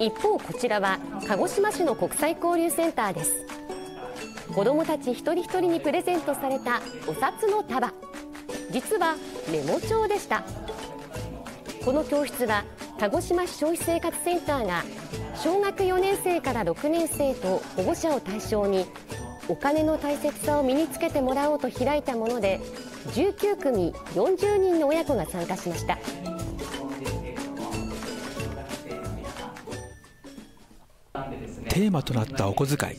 一方こちらは鹿児島市の国際交流センターです。子どもたち一人一人にプレゼントされたお札の束。実はメモ帳でした。この教室は鹿児島市消費生活センターが小学4年生から6年生と保護者を対象にお金の大切さを身につけてもらおうと開いたもので19組40人の親子が参加しました。テーマとなったお小遣い。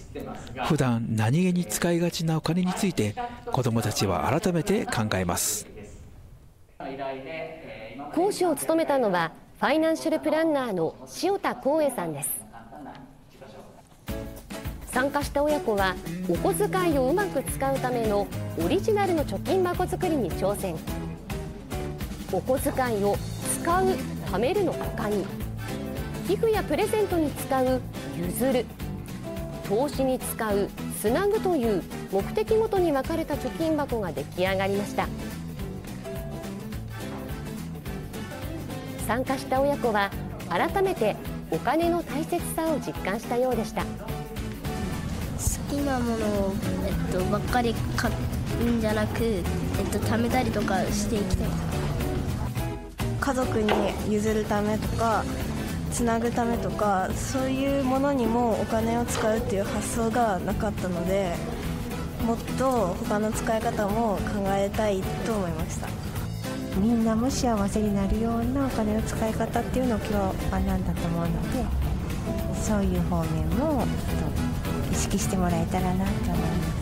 普段何気に使いがちなお金について子どもたちは改めて考えます。講師を務めたのはファイナンシャルプランナーの塩田光栄さんです参加した親子はお小遣いをうまく使うためのオリジナルの貯金箱作りに挑戦。お小遣いを使う貯めるの他に寄付やプレゼントに使う譲る。投資に使うつなぐという目的ごとに分かれた貯金箱が出来上がりました。参加した親子は改めてお金の大切さを実感したようでした。きなものを、えっと、ばっかり買うんじゃなく、えっと、貯めたりとかしていきたい。家族に譲るためとかつなぐためとかそういうものにもお金を使うっていう発想がなかったのでもっと他の使い方も考えたいと思いました。みんなも幸せになるようなお金の使い方っていうのを今日学んだと思うのでそういう方面も意識してもらえたらなと思い。ます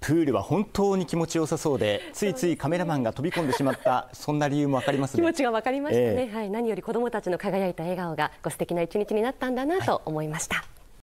プールは本当に気持ちよさそうでついついカメラマンが飛び込んでしまったそんな理由もわかります、ね、気持ちがわかりましたね、えー、はい、何より子どもたちの輝いた笑顔がご素敵な一日になったんだなと思いました。はい